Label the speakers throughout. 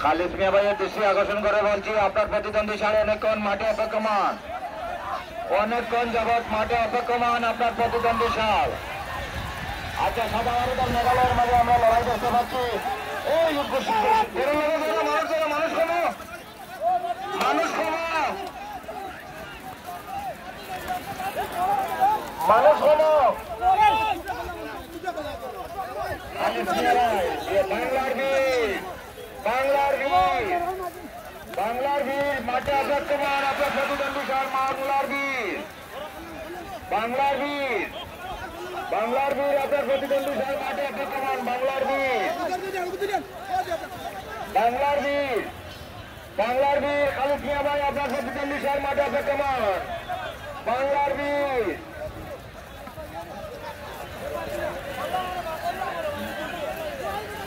Speaker 1: খালিদ মিয়া ভাইয়ের দৃষ্টি আকর্ষণ করে বলছি আপনার প্রতিদ্বন্দ্বী সাড়ে অনেকক্ষণ মাঠে অপেক্ষমান। অনেকক্ষণ যাবৎ মাঠে অপেক্ষমান আপনার প্রতিদ্বন্দ্বী সাল আচ্ছা সাধারণত মেঘালয়ের মাঝে আমরা লড়াই করতে পারছি এই মানুষ কমো মানুষ কমো মানুষ কমো মানুষ কমো বাংলার বীর বাংলার বীর বাংলার বীর মাঠে অপেক্ষমান আপনার প্রতিদ্বন্দ্বী সার বাংলার বীর বাংলার বীর বাংলার বীর আপনার প্রতিদ্বন্দ্বী সার মাঠে অপেক্ষমান বাংলার বীর বাংলার বীর বাংলার বীর খালিদ মিয়া ভাই আপনার প্রতিদ্বন্দ্বী সার মাঠে অপেক্ষমান বাংলার বীর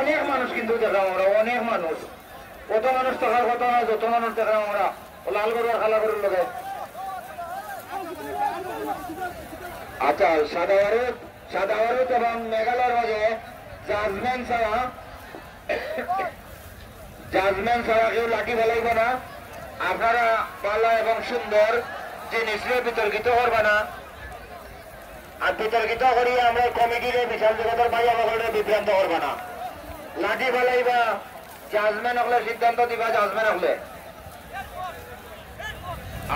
Speaker 1: অনেক মানুষ কিন্তু দেখাম আমরা, অনেক মানুষ। কত মানুষ থাকার কথা না যত মানুষ দেখাম আমরা, লাল গরুর খালা গরুর লোকে। আচ্ছা সাদা ভারত সাদা ভারত এবং মেঘালয়ের মাঝে জাজমেন ছাড়া জাজমেন ছাড়া কেউ লাঠি ফেলাইবে না। আপনারা পালা এবং সুন্দর জিনিস বিতর্কিত করবে না। আর বিতর্কিত করি আমরা কমিটির বিশাল জগতের ভাই আমাকে বিভ্রান্ত করবে না। লাঠি ফেলাইবা, জাজমেন হলে সিদ্ধান্ত দিবা, জাজমেন হলে।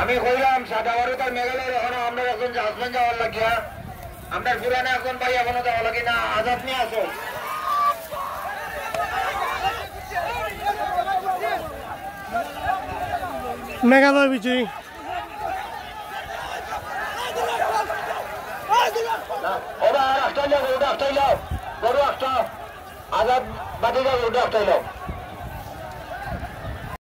Speaker 1: আমি কইলাম সাদাবারু তার মেঘালয়ের এখনও আমরা এখন জাজমেন যাওয়ার লাগিয়া আপনার পুরানো এখন ভাই এখনও যাওয়া লাগি না, আজাদ নিয়ে আসো।
Speaker 2: মেঘালয় বিজয়ী।
Speaker 1: ওরা আর আসতে যাও গরুটা আসতে যাও গরু আসতে আজাদ বাদি যাও গরুটা আসতে যাও